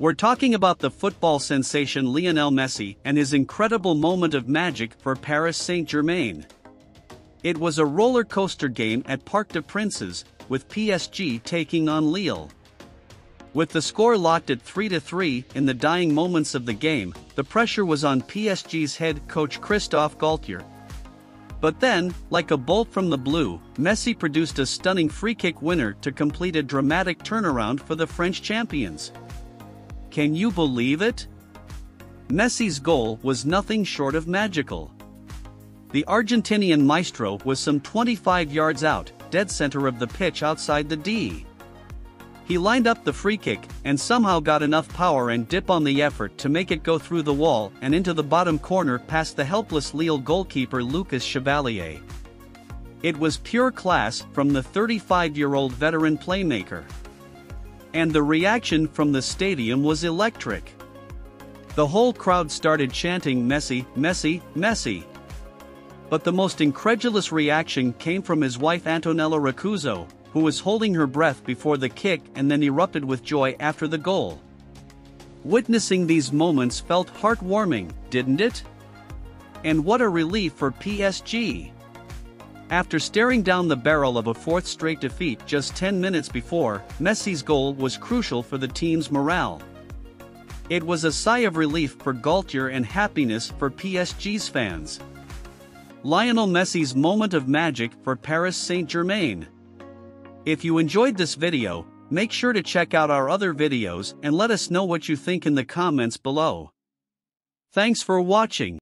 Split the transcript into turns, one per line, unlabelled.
We're talking about the football sensation Lionel Messi and his incredible moment of magic for Paris Saint-Germain. It was a roller coaster game at Parc des Princes, with PSG taking on Lille. With the score locked at 3-3 in the dying moments of the game, the pressure was on PSG's head coach Christophe Galtier. But then, like a bolt from the blue, Messi produced a stunning free-kick winner to complete a dramatic turnaround for the French champions. Can you believe it? Messi's goal was nothing short of magical. The Argentinian maestro was some 25 yards out, dead center of the pitch outside the D. He lined up the free kick and somehow got enough power and dip on the effort to make it go through the wall and into the bottom corner past the helpless Lille goalkeeper Lucas Chevalier. It was pure class from the 35-year-old veteran playmaker. And the reaction from the stadium was electric. The whole crowd started chanting Messi, Messi, Messi. But the most incredulous reaction came from his wife Antonella Roccuzzo, who was holding her breath before the kick and then erupted with joy after the goal. Witnessing these moments felt heartwarming, didn't it? And what a relief for PSG! After staring down the barrel of a fourth straight defeat just 10 minutes before, Messi's goal was crucial for the team's morale. It was a sigh of relief for Galtier and happiness for PSG's fans. Lionel Messi's moment of magic for Paris Saint-Germain. If you enjoyed this video, make sure to check out our other videos and let us know what you think in the comments below. Thanks for watching.